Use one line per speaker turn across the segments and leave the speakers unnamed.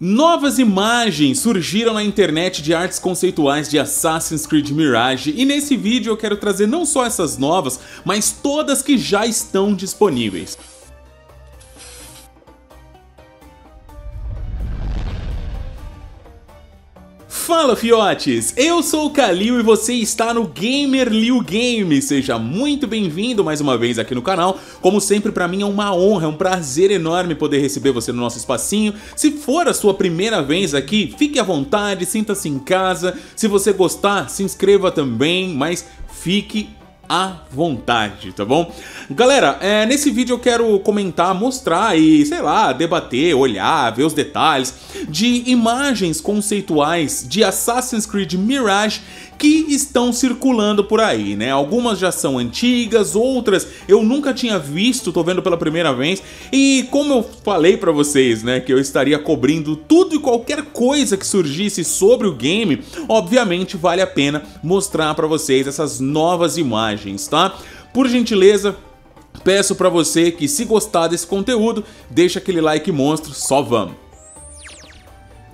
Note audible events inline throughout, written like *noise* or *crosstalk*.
Novas imagens surgiram na internet de artes conceituais de Assassin's Creed Mirage e nesse vídeo eu quero trazer não só essas novas, mas todas que já estão disponíveis. Fala fiotes, eu sou o Kalil e você está no Gamer Liu Game. Seja muito bem-vindo mais uma vez aqui no canal. Como sempre, para mim é uma honra, é um prazer enorme poder receber você no nosso espacinho. Se for a sua primeira vez aqui, fique à vontade, sinta-se em casa. Se você gostar, se inscreva também, mas fique à vontade, tá bom? Galera, é, nesse vídeo eu quero comentar, mostrar e, sei lá, debater, olhar, ver os detalhes de imagens conceituais de Assassin's Creed Mirage que estão circulando por aí, né? Algumas já são antigas, outras eu nunca tinha visto, tô vendo pela primeira vez. E como eu falei para vocês, né, que eu estaria cobrindo tudo e qualquer coisa que surgisse sobre o game, obviamente vale a pena mostrar para vocês essas novas imagens, tá? Por gentileza, peço para você que se gostar desse conteúdo, deixa aquele like monstro, só vamos.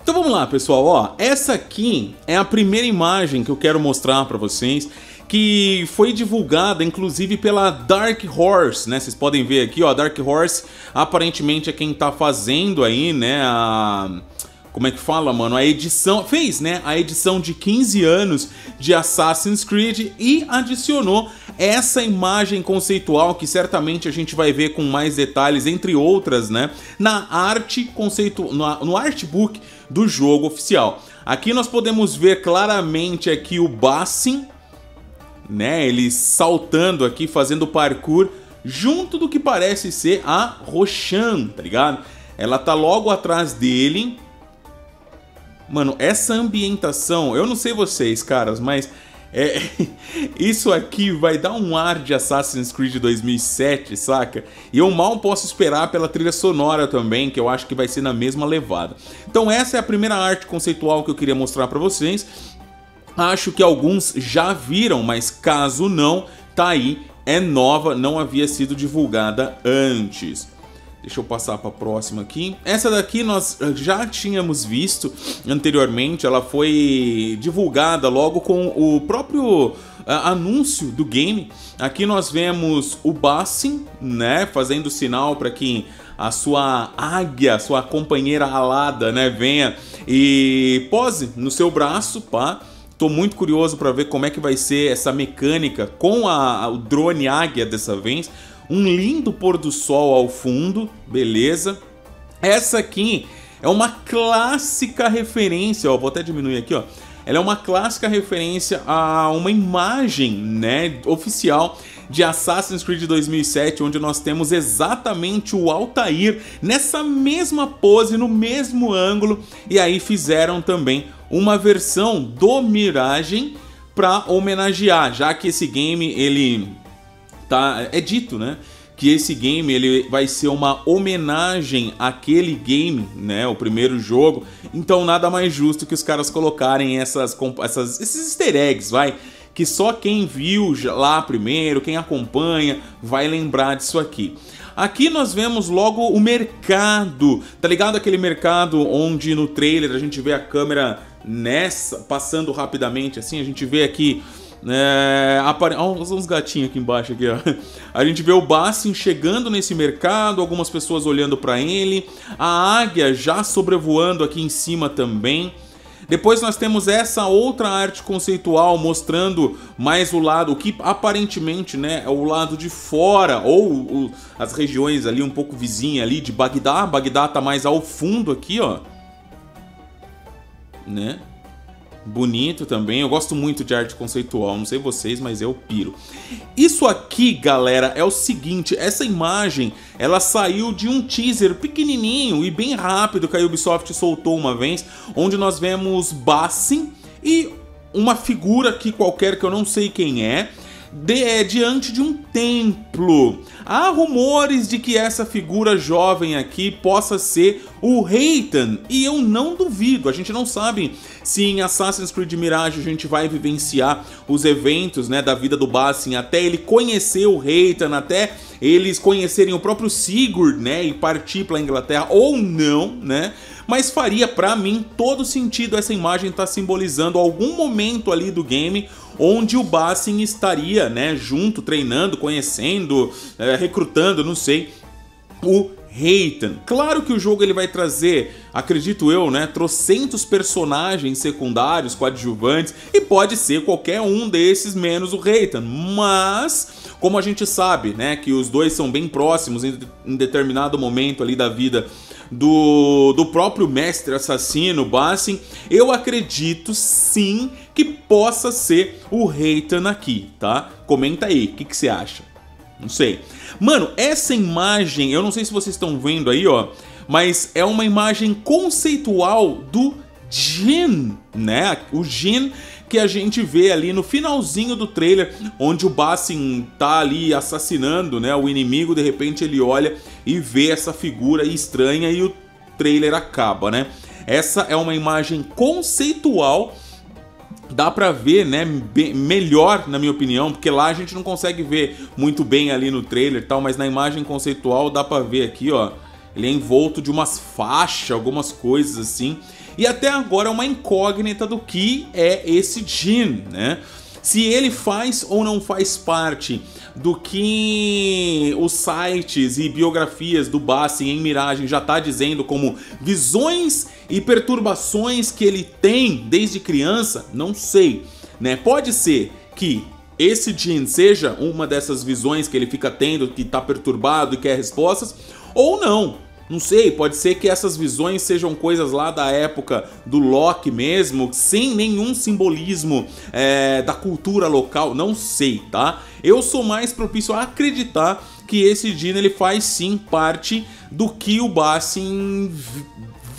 Então vamos lá, pessoal, ó, essa aqui é a primeira imagem que eu quero mostrar para vocês, que foi divulgada inclusive pela Dark Horse, né? Vocês podem ver aqui, ó, Dark Horse aparentemente é quem tá fazendo aí, né, a como é que fala, mano? A edição. Fez, né? A edição de 15 anos de Assassin's Creed e adicionou essa imagem conceitual que certamente a gente vai ver com mais detalhes, entre outras, né? Na arte conceitual. No, artbook do jogo oficial. Aqui nós podemos ver claramente aqui o Bassin, né? Ele saltando aqui, fazendo parkour junto do que parece ser a Roshan, tá ligado? Ela tá logo atrás dele Mano, essa ambientação, eu não sei vocês, caras, mas é, *laughs* isso aqui vai dar um ar de Assassin's Creed 2007, saca? E eu mal posso esperar pela trilha sonora também, que eu acho que vai ser na mesma levada. Então essa é a primeira arte conceitual que eu queria mostrar para vocês. Acho que alguns já viram, mas caso não, tá aí, é nova, não havia sido divulgada antes. Deixa eu passar para a próxima aqui. Essa daqui nós já tínhamos visto anteriormente, ela foi divulgada logo com o próprio uh, anúncio do game. Aqui nós vemos o Bassin, né, fazendo sinal para que a sua águia, sua companheira alada, né, venha e pose no seu braço, pá. Tô muito curioso para ver como é que vai ser essa mecânica com a, o drone águia dessa vez um lindo pôr do sol ao fundo, beleza? Essa aqui é uma clássica referência, ó, vou até diminuir aqui, ó. Ela é uma clássica referência a uma imagem, né, oficial de Assassin's Creed 2007, onde nós temos exatamente o Altair nessa mesma pose, no mesmo ângulo, e aí fizeram também uma versão do Mirage para homenagear, já que esse game ele tá, é dito, né? Que esse game ele vai ser uma homenagem àquele game, né? O primeiro jogo. Então nada mais justo que os caras colocarem essas, essas esses easter eggs, vai que só quem viu lá primeiro, quem acompanha, vai lembrar disso aqui. Aqui nós vemos logo o mercado, tá ligado? Aquele mercado onde no trailer a gente vê a câmera nessa, passando rapidamente assim, a gente vê aqui é, apare... Olha uns gatinhos aqui embaixo aqui, ó. A gente vê o Bassin chegando nesse mercado, algumas pessoas olhando para ele, a águia já sobrevoando aqui em cima também. Depois nós temos essa outra arte conceitual mostrando mais o lado, o que aparentemente né, é o lado de fora, ou as regiões ali um pouco vizinha ali de Bagdá. Bagdá tá mais ao fundo aqui, ó. Né? Bonito também. Eu gosto muito de arte conceitual, não sei vocês, mas eu piro. Isso aqui, galera, é o seguinte, essa imagem, ela saiu de um teaser pequenininho e bem rápido que a Ubisoft soltou uma vez, onde nós vemos Bassin e uma figura aqui qualquer que eu não sei quem é, de, é, diante de um templo. Há rumores de que essa figura jovem aqui possa ser o Reitan, e eu não duvido. A gente não sabe se em Assassin's Creed Mirage a gente vai vivenciar os eventos né, da vida do Bassin até ele conhecer o Reitan, até eles conhecerem o próprio Sigurd né, e partir para a Inglaterra, ou não, né? Mas faria para mim todo sentido essa imagem estar tá simbolizando algum momento ali do game onde o Bassin estaria, né, junto, treinando, conhecendo, é, recrutando, não sei, o Reitan. Claro que o jogo ele vai trazer, acredito eu, né, trocentos personagens secundários, coadjuvantes, e pode ser qualquer um desses menos o Reitan, mas como a gente sabe, né, que os dois são bem próximos em, em determinado momento ali da vida do, do próprio mestre assassino Bassin, eu acredito sim que possa ser o Reitan aqui, tá? Comenta aí, o que, que você acha? Não sei. Mano, essa imagem, eu não sei se vocês estão vendo aí, ó, mas é uma imagem conceitual do Jin, né? O Jin que a gente vê ali no finalzinho do trailer, onde o Bassin tá ali assassinando, né, o inimigo, de repente ele olha e vê essa figura estranha e o trailer acaba, né? Essa é uma imagem conceitual dá para ver, né, melhor na minha opinião, porque lá a gente não consegue ver muito bem ali no trailer tal, mas na imagem conceitual dá para ver aqui, ó, ele é envolto de umas faixas, algumas coisas assim. E até agora é uma incógnita do que é esse Jin, né? Se ele faz ou não faz parte do que os sites e biografias do Bassin em Miragem já tá dizendo como visões e perturbações que ele tem desde criança, não sei, né? Pode ser que esse Jin seja uma dessas visões que ele fica tendo, que tá perturbado e quer respostas, ou não. Não sei, pode ser que essas visões sejam coisas lá da época do Loki mesmo, sem nenhum simbolismo é, da cultura local, não sei, tá? Eu sou mais propício a acreditar que esse Dino ele faz sim parte do que o Bassin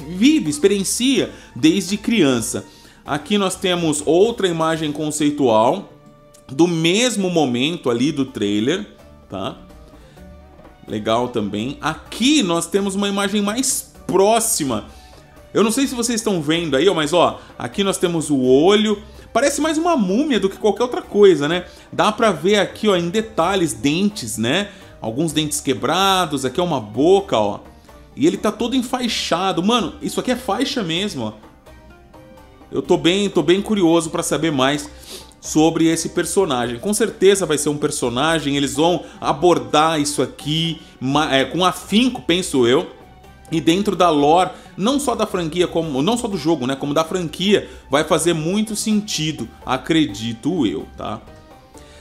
vive, experiencia desde criança. Aqui nós temos outra imagem conceitual do mesmo momento ali do trailer, tá? Legal também. Aqui nós temos uma imagem mais próxima. Eu não sei se vocês estão vendo aí, mas ó, aqui nós temos o olho. Parece mais uma múmia do que qualquer outra coisa, né? Dá pra ver aqui, ó, em detalhes, dentes, né? Alguns dentes quebrados, aqui é uma boca, ó. E ele tá todo enfaixado. Mano, isso aqui é faixa mesmo, ó. Eu tô bem, tô bem curioso para saber mais sobre esse personagem. Com certeza vai ser um personagem, eles vão abordar isso aqui é, com afinco, penso eu. E dentro da lore, não só da franquia, como não só do jogo, né, como da franquia, vai fazer muito sentido, acredito eu, tá?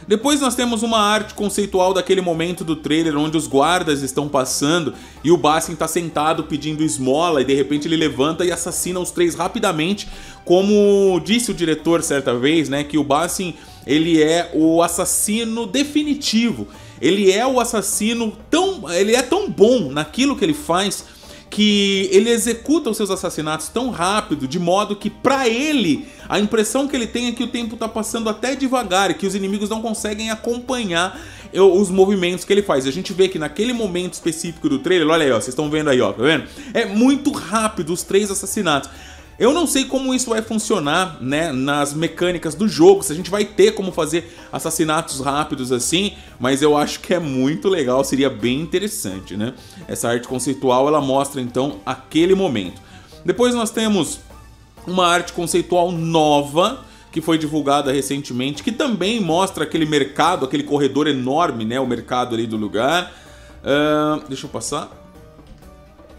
Depois nós temos uma arte conceitual daquele momento do trailer onde os guardas estão passando e o Bassin está sentado pedindo esmola e de repente ele levanta e assassina os três rapidamente, como disse o diretor certa vez, né, que o Bassin ele é o assassino definitivo. Ele é o assassino tão, ele é tão bom naquilo que ele faz que ele executa os seus assassinatos tão rápido, de modo que para ele a impressão que ele tem é que o tempo tá passando até devagar e que os inimigos não conseguem acompanhar os movimentos que ele faz. A gente vê que naquele momento específico do trailer, olha aí, ó, vocês estão vendo aí, ó, tá vendo? É muito rápido os três assassinatos. Eu não sei como isso vai funcionar, né, nas mecânicas do jogo, se a gente vai ter como fazer assassinatos rápidos assim, mas eu acho que é muito legal, seria bem interessante, né? Essa arte conceitual, ela mostra então aquele momento. Depois nós temos uma arte conceitual nova, que foi divulgada recentemente, que também mostra aquele mercado, aquele corredor enorme, né, o mercado ali do lugar. Uh, deixa eu passar.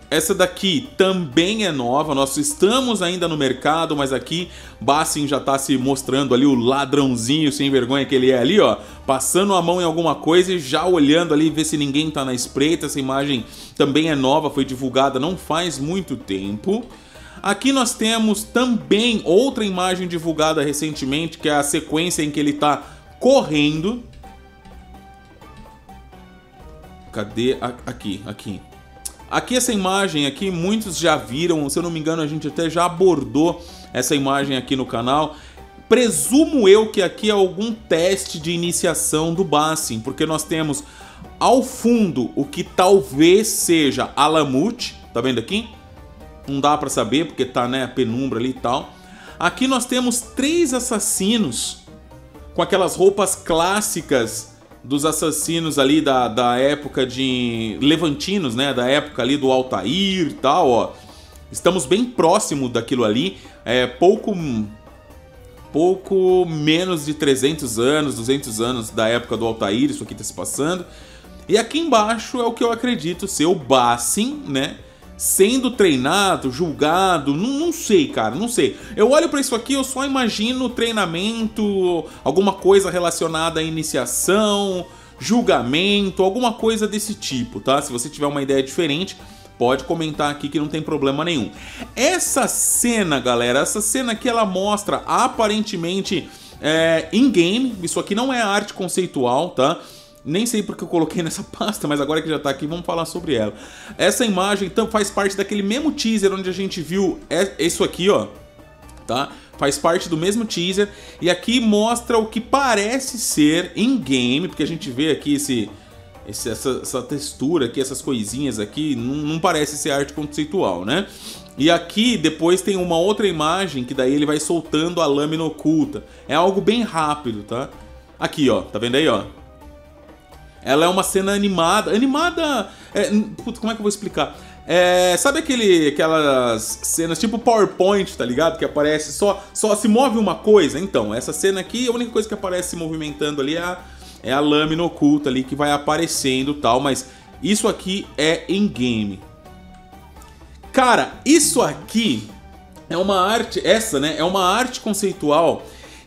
Essa daqui também é nova, nós estamos ainda no mercado, mas aqui Bassin já está se mostrando ali o ladrãozinho sem vergonha que ele é ali, ó, passando a mão em alguma coisa e já olhando ali ver se ninguém está na espreita. Essa imagem também é nova, foi divulgada não faz muito tempo. Aqui nós temos também outra imagem divulgada recentemente, que é a sequência em que ele está correndo. Cadê? Aqui, aqui. Aqui essa imagem aqui, muitos já viram, se eu não me engano a gente até já abordou essa imagem aqui no canal. Presumo eu que aqui é algum teste de iniciação do Bassin, porque nós temos ao fundo o que talvez seja Alamut, tá vendo aqui? Não dá para saber porque tá, né, a penumbra ali e tal. Aqui nós temos três assassinos com aquelas roupas clássicas dos assassinos ali da, da época de Levantinos, né, da época ali do Altair e tal, ó. Estamos bem próximo daquilo ali, é pouco pouco menos de 300 anos, 200 anos da época do Altair, isso aqui está se passando. E aqui embaixo é o que eu acredito ser o Bassin, né? Sendo treinado, julgado, não, não sei, cara, não sei. Eu olho para isso aqui, eu só imagino treinamento, alguma coisa relacionada à iniciação, julgamento, alguma coisa desse tipo, tá? Se você tiver uma ideia diferente, pode comentar aqui que não tem problema nenhum. Essa cena, galera, essa cena aqui ela mostra aparentemente é, in-game, isso aqui não é arte conceitual, tá? Nem sei porque eu coloquei *laughs* nessa pasta, mas agora que já tá aqui, vamos falar sobre ela. Essa imagem então faz parte daquele mesmo teaser onde a gente viu isso aqui, ó, tá? Faz parte do mesmo teaser e aqui mostra o que parece ser in-game, porque a gente vê aqui esse esse, essa, essa, textura aqui, essas coisinhas aqui, não, não, parece ser arte conceitual, né? E aqui depois tem uma outra imagem que daí ele vai soltando a lâmina oculta. É algo bem rápido, tá? Aqui, ó, tá vendo aí, ó? Ela é uma cena animada. Animada. É, putz, como é que eu vou explicar? É, sabe aquele, aquelas cenas tipo PowerPoint, tá ligado? Que aparece só, só se move uma coisa? Então, essa cena aqui, a única coisa que aparece se movimentando ali é a, é a lâmina oculta ali que vai aparecendo tal, mas isso aqui é em game. Cara, isso aqui é uma arte, essa, né? É uma arte conceitual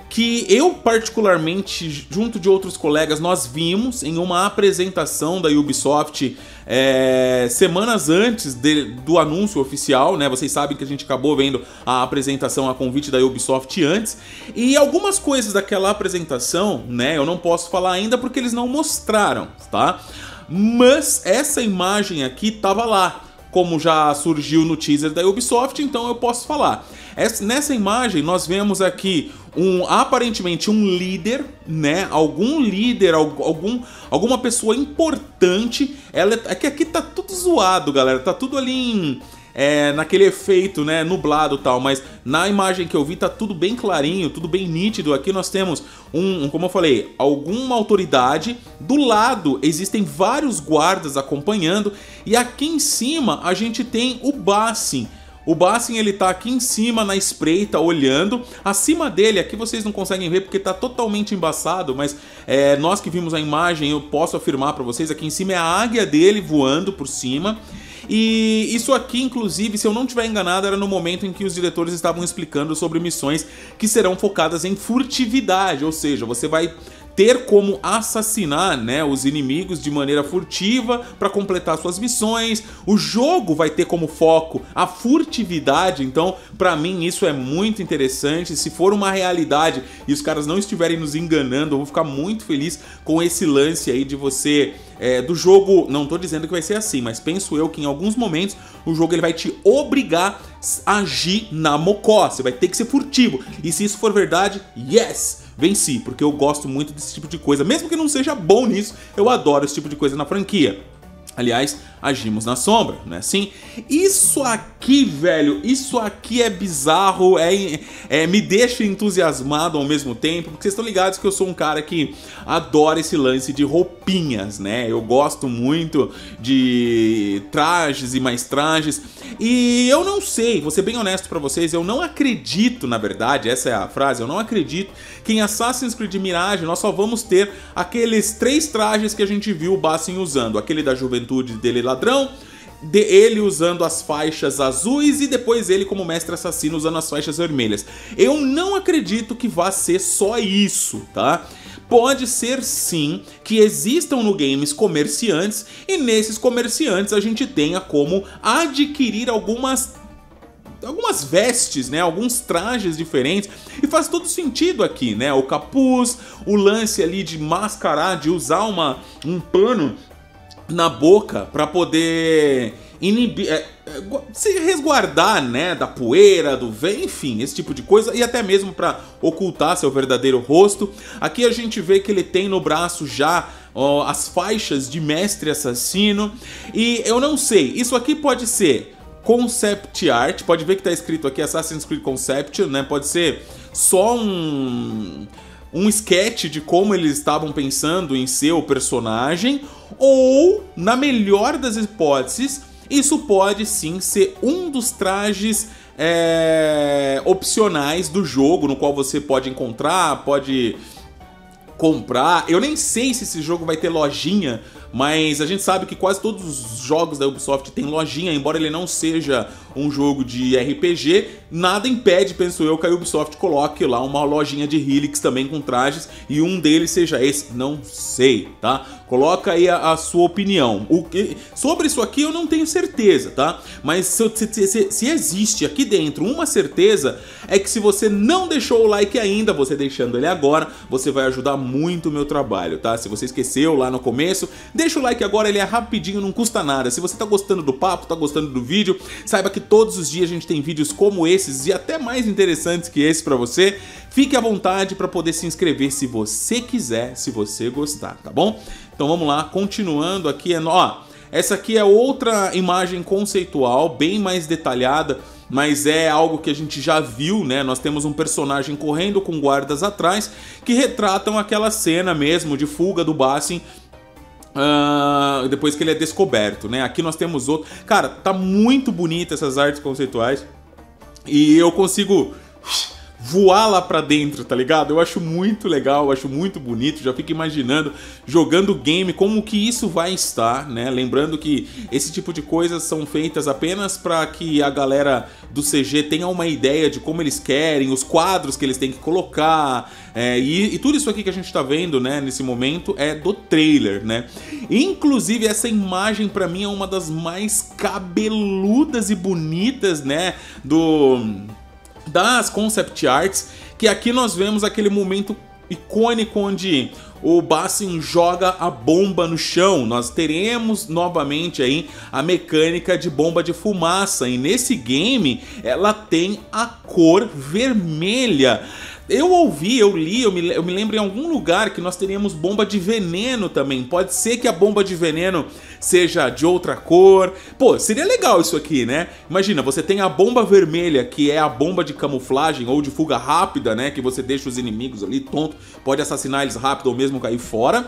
que eu particularmente, junto de outros colegas, nós vimos em uma apresentação da Ubisoft é, semanas antes de, do anúncio oficial, né? Vocês sabem que a gente acabou vendo a apresentação a convite da Ubisoft antes. E algumas coisas daquela apresentação, né? Eu não posso falar ainda porque eles não mostraram, tá? Mas essa imagem aqui tava lá como já surgiu no teaser da Ubisoft, então eu posso falar. Essa, nessa imagem nós vemos aqui um aparentemente um líder, né? Algum líder, algum, alguma pessoa importante. Ela é que aqui tá tudo zoado, galera. Tá tudo ali em é, naquele efeito, né, nublado tal, mas na imagem que eu vi tá tudo bem clarinho, tudo bem nítido. Aqui nós temos um, um como eu falei, alguma autoridade. Do lado existem vários guardas acompanhando e aqui em cima a gente tem o Bassin. O Bassin ele tá aqui em cima na espreita olhando. Acima dele, aqui vocês não conseguem ver porque tá totalmente embaçado, mas é, nós que vimos a imagem eu posso afirmar para vocês aqui em cima é a águia dele voando por cima. E isso aqui, inclusive, se eu não estiver enganado, era no momento em que os diretores estavam explicando sobre missões que serão focadas em furtividade, ou seja, você vai ter como assassinar né, os inimigos de maneira furtiva para completar suas missões. O jogo vai ter como foco a furtividade, então para mim isso é muito interessante. Se for uma realidade e os caras não estiverem nos enganando, eu vou ficar muito feliz com esse lance aí de você é, do jogo. Não tô dizendo que vai ser assim, mas penso eu que em alguns momentos o jogo ele vai te obrigar a agir na mocó. Você vai ter que ser furtivo. E se isso for verdade, yes! Venci, porque eu gosto muito desse tipo de coisa. Mesmo que não seja bom nisso, eu adoro esse tipo de coisa na franquia. Aliás, agimos na sombra, não é assim? Isso aqui, velho, isso aqui é bizarro, é, é, me deixa entusiasmado ao mesmo tempo, porque vocês estão ligados que eu sou um cara que adora esse lance de roupinhas, né? Eu gosto muito de trajes e mais trajes, e eu não sei, vou ser bem honesto para vocês, eu não acredito, na verdade, essa é a frase, eu não acredito que em Assassin's Creed Mirage nós só vamos ter aqueles três trajes que a gente viu o Bassin usando, aquele da juventude dele ladrão, de ele usando as faixas azuis e depois ele como mestre assassino usando as faixas vermelhas. Eu não acredito que vá ser só isso, tá? Pode ser sim que existam no games comerciantes e nesses comerciantes a gente tenha como adquirir algumas algumas vestes, né, alguns trajes diferentes e faz todo sentido aqui, né, o capuz, o lance ali de mascarar, de usar uma, um pano na boca para poder inibir, é, é, se resguardar, né, da poeira, do vento, enfim, esse tipo de coisa e até mesmo para ocultar seu verdadeiro rosto. Aqui a gente vê que ele tem no braço já ó, as faixas de mestre assassino e eu não sei, isso aqui pode ser concept art, pode ver que tá escrito aqui Assassin's Creed Concept, né? Pode ser só um um sketch de como eles estavam pensando em ser o personagem, ou, na melhor das hipóteses, isso pode sim ser um dos trajes é, opcionais do jogo, no qual você pode encontrar, pode comprar. Eu nem sei se esse jogo vai ter lojinha mas a gente sabe que quase todos os jogos da Ubisoft têm lojinha, embora ele não seja um jogo de RPG, nada impede, penso eu, que a Ubisoft coloque lá uma lojinha de Helix também com trajes e um deles seja esse, não sei, tá? Coloca aí a, a sua opinião. O que, sobre isso aqui eu não tenho certeza, tá? Mas se, se, se, se existe aqui dentro uma certeza, é que se você não deixou o like ainda, você deixando ele agora, você vai ajudar muito o meu trabalho, tá? Se você esqueceu lá no começo, Deixa o like agora, ele é rapidinho, não custa nada. Se você tá gostando do papo, tá gostando do vídeo, saiba que todos os dias a gente tem vídeos como esses e até mais interessantes que esse para você. Fique à vontade para poder se inscrever se você quiser, se você gostar, tá bom? Então vamos lá, continuando aqui, é ó, essa aqui é outra imagem conceitual, bem mais detalhada, mas é algo que a gente já viu, né? Nós temos um personagem correndo com guardas atrás que retratam aquela cena mesmo de fuga do Bassin Uh, depois que ele é descoberto, né? Aqui nós temos outro. Cara, tá muito bonita essas artes conceituais. E eu consigo voar lá pra dentro, tá ligado? Eu acho muito legal, eu acho muito bonito, já fico imaginando jogando game como que isso vai estar, né? Lembrando que esse tipo de coisas são feitas apenas para que a galera do CG tenha uma ideia de como eles querem, os quadros que eles têm que colocar, é, e, e, tudo isso aqui que a gente tá vendo, né, nesse momento é do trailer, né? Inclusive essa imagem para mim é uma das mais cabeludas e bonitas, né, do das concept arts, que aqui nós vemos aquele momento icônico onde o Bassin joga a bomba no chão. Nós teremos novamente aí a mecânica de bomba de fumaça e nesse game ela tem a cor vermelha. Eu ouvi, eu li, eu me, eu me lembro em algum lugar que nós teríamos bomba de veneno também. Pode ser que a bomba de veneno seja de outra cor. Pô, seria legal isso aqui, né? Imagina, você tem a bomba vermelha, que é a bomba de camuflagem ou de fuga rápida, né? Que você deixa os inimigos ali tonto, pode assassinar eles rápido ou mesmo cair fora.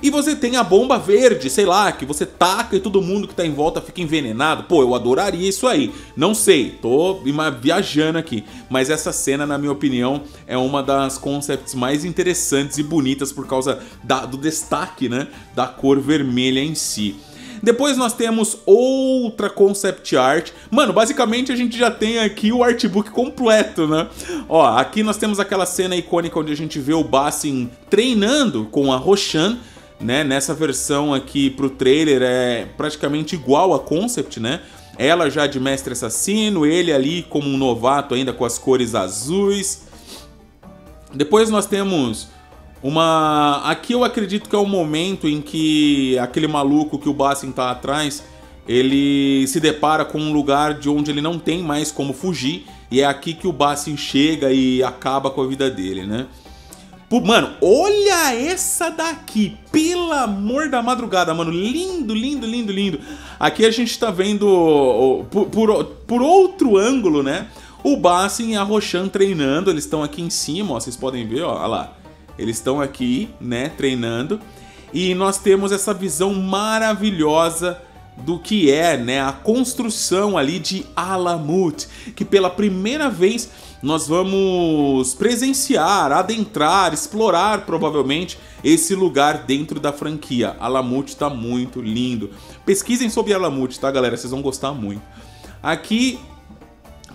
E você tem a bomba verde, sei lá, que você taca e todo mundo que tá em volta fica envenenado. Pô, eu adoraria isso aí. Não sei, tô viajando aqui. Mas essa cena, na minha opinião, é uma das concepts mais interessantes e bonitas por causa da, do destaque, né? Da cor vermelha em si. Depois nós temos outra concept art. Mano, basicamente a gente já tem aqui o artbook completo, né? Ó, aqui nós temos aquela cena icônica onde a gente vê o Bassin treinando com a Roshan, né? Nessa versão aqui pro trailer é praticamente igual a concept, né? Ela já de mestre assassino, ele ali como um novato ainda com as cores azuis. Depois nós temos uma. Aqui eu acredito que é o momento em que aquele maluco que o Bassin tá atrás ele se depara com um lugar de onde ele não tem mais como fugir. E é aqui que o Bassin chega e acaba com a vida dele, né? Mano, olha essa daqui, pelo amor da madrugada, mano. Lindo, lindo, lindo, lindo. Aqui a gente tá vendo por, por, por outro ângulo, né? O Bassin e a Roshan treinando. Eles estão aqui em cima, ó. Vocês podem ver, ó. Olha lá. Eles estão aqui, né, treinando. E nós temos essa visão maravilhosa do que é, né, a construção ali de Alamut, que pela primeira vez nós vamos presenciar, adentrar, explorar provavelmente esse lugar dentro da franquia. Alamut tá muito lindo. Pesquisem sobre Alamut, tá, galera? Vocês vão gostar muito. Aqui,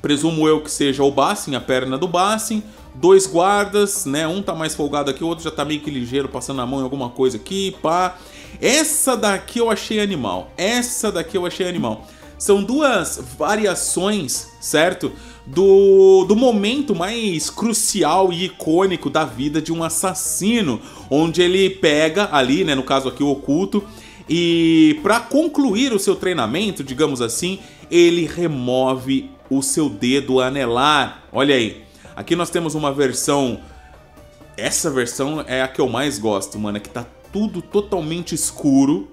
presumo eu que seja o Bassin, a perna do Bassin, dois guardas, né? Um tá mais folgado aqui, o outro já tá meio que ligeiro, passando a mão em alguma coisa aqui, pá. Essa daqui eu achei animal. Essa daqui eu achei animal. São duas variações, certo? Do, do momento mais crucial e icônico da vida de um assassino, onde ele pega ali, né, no caso aqui o oculto, E para concluir o seu treinamento, digamos assim, ele remove o seu dedo anelar. Olha aí. Aqui nós temos uma versão essa versão é a que eu mais gosto, mano, é que tá tudo totalmente escuro,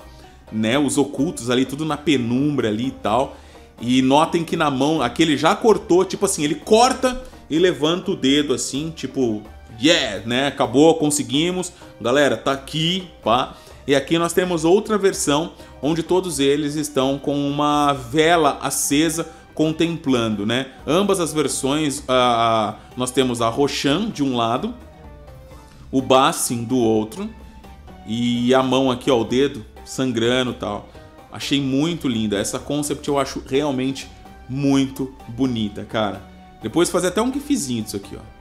né? Os ocultos ali, tudo na penumbra ali e tal. E notem que na mão, aqui ele já cortou, tipo assim, ele corta e levanta o dedo assim, tipo, yeah, né? Acabou, conseguimos. Galera, tá aqui, pá. E aqui nós temos outra versão onde todos eles estão com uma vela acesa contemplando, né? Ambas as versões, uh, nós temos a Roshan de um lado, o Bassin do outro e a mão aqui, ó, o dedo sangrando tal. Achei muito linda. Essa concept eu acho realmente muito bonita, cara. Depois fazer até um gifzinho disso aqui, ó.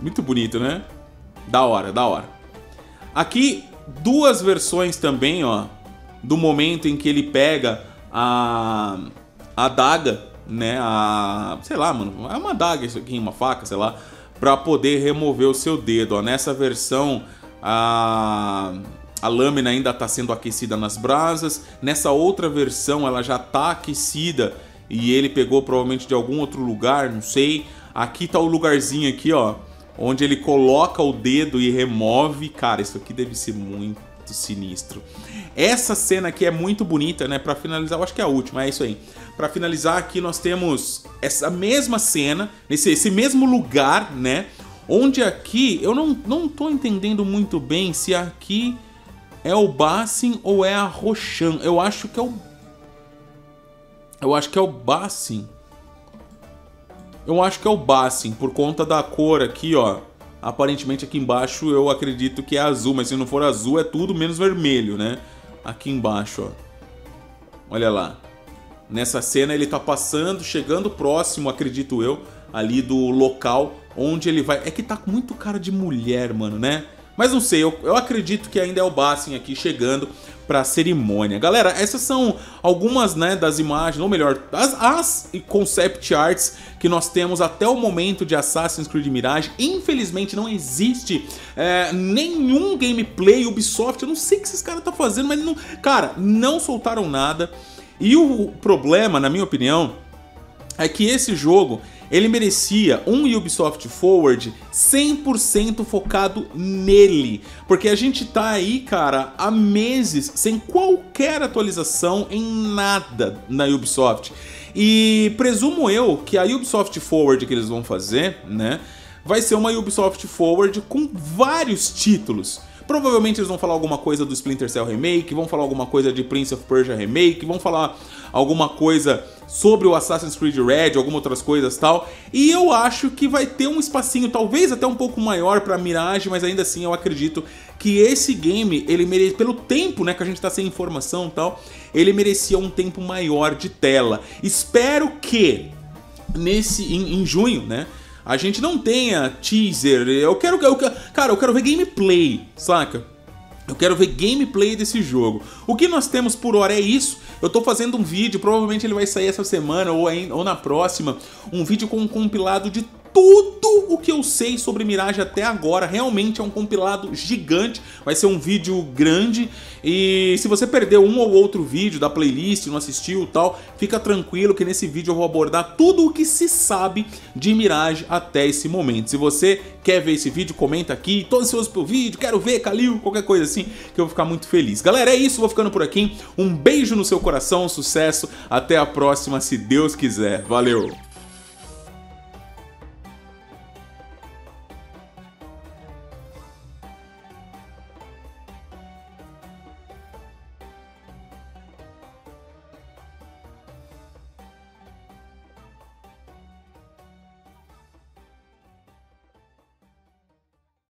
Muito bonito, né? Da hora, da hora. Aqui, duas versões também, ó. Do momento em que ele pega a, a daga, né? A. Sei lá, mano. É uma daga isso aqui, uma faca, sei lá. Pra poder remover o seu dedo, ó. Nessa versão, a. A lâmina ainda está sendo aquecida nas brasas. Nessa outra versão, ela já está aquecida e ele pegou provavelmente de algum outro lugar, não sei. Aqui tá o lugarzinho aqui, ó, onde ele coloca o dedo e remove. Cara, isso aqui deve ser muito sinistro. Essa cena aqui é muito bonita, né? Para finalizar, eu acho que é a última, é isso aí. Para finalizar aqui nós temos essa mesma cena, nesse esse mesmo lugar, né? Onde aqui eu não não tô entendendo muito bem se aqui é o Bassin ou é a Roshan. Eu acho que é o eu acho que é o Bassin. Eu acho que é o Bassin, por conta da cor aqui, ó. Aparentemente aqui embaixo eu acredito que é azul, mas se não for azul é tudo menos vermelho, né? Aqui embaixo, ó. Olha lá. Nessa cena ele tá passando, chegando próximo, acredito eu, ali do local onde ele vai. É que tá com muito cara de mulher, mano, né? Mas não sei, eu, eu acredito que ainda é o Bassin aqui chegando para a cerimônia. Galera, essas são algumas né, das imagens, ou melhor, as, as concept arts que nós temos até o momento de Assassin's Creed Mirage. Infelizmente não existe é, nenhum gameplay Ubisoft, eu não sei o que esses caras estão tá fazendo, mas não, cara, não soltaram nada. E o problema, na minha opinião, é que esse jogo ele merecia um Ubisoft Forward 100% focado nele, porque a gente tá aí, cara, há meses sem qualquer atualização em nada na Ubisoft. E presumo eu que a Ubisoft Forward que eles vão fazer, né, vai ser uma Ubisoft Forward com vários títulos. Provavelmente eles vão falar alguma coisa do Splinter Cell Remake, vão falar alguma coisa de Prince of Persia Remake, vão falar alguma coisa sobre o Assassin's Creed Red, algumas outras coisas tal. E eu acho que vai ter um espacinho, talvez até um pouco maior para Mirage, mas ainda assim eu acredito que esse game, ele merece, pelo tempo né, que a gente tá sem informação e tal, ele merecia um tempo maior de tela. Espero que nesse em, em junho, né? A gente não tenha teaser. Eu quero, eu. Cara, eu quero ver gameplay, saca? Eu quero ver gameplay desse jogo. O que nós temos por hora é isso. Eu tô fazendo um vídeo, provavelmente ele vai sair essa semana ou, ou na próxima. Um vídeo com um compilado de tudo o que eu sei sobre Mirage até agora. Realmente é um compilado gigante, vai ser um vídeo grande. E se você perdeu um ou outro vídeo da playlist, não assistiu tal, fica tranquilo que nesse vídeo eu vou abordar tudo o que se sabe de Mirage até esse momento. Se você quer ver esse vídeo, comenta aqui. Tô ansioso pro vídeo, quero ver, Kalil, qualquer coisa assim, que eu vou ficar muito feliz. Galera, é isso, vou ficando por aqui. Um beijo no seu coração, sucesso. Até a próxima, se Deus quiser. Valeu!